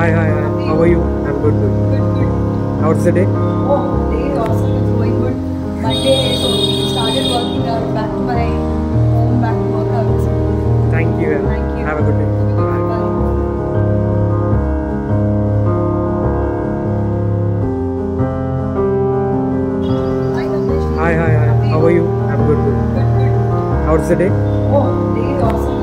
Hi, hi, hi. How are you? I'm good, good. Good, good. How's the day? Oh, day awesome. is going good. Monday, so we started working out back to my home, back to work. Thank you. Thank you. Have a good day. Bye. Bye. Hi, hi, hi. How are you? I'm good, good. Good, good. How's the day? Oh, day awesome.